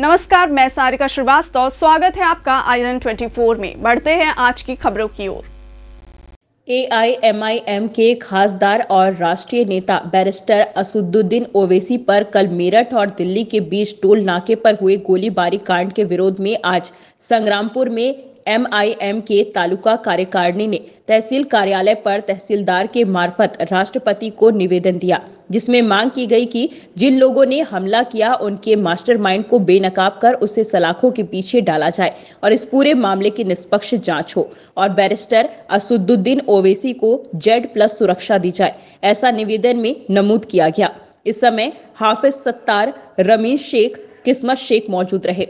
नमस्कार, मैं सारिका श्रीवास्तव। स्वागत है आपका आई 24 में। बढ़ते हैं आज की खबरों की ओर। एआईएमआईएम के खासदार और राष्ट्रीय नेता बैरिस्टर असुद्दीन ओवैसी पर कल मेरठ और दिल्ली के बीच टोल नाके पर हुए गोलीबारी कांड के विरोध में आज संग्रामपुर में एमआईएम के तालुका कार्यकारिणी ने तहसील कार्यालय पर तहसीलदार के मार्फत राष्ट्रपति को निवेदन दिया, जिसमें मांग की गई कि जिन लोगों ने हमला किया, उनके मास्टरमाइंड को बेनकाब कर उसे सलाखों के पीछे डाला जाए और इस पूरे मामले की निष्पक्ष जाँच हो और बैरिस्टर असुद्दुद्दीन ओवैसी को जेड प्लस सुरक्षा दी जाए, ऐसा निवेदन में नमूद किया गया। इस समय हाफिज सत्तार, रमीज शेख, किस्मत शेख मौजूद रहे।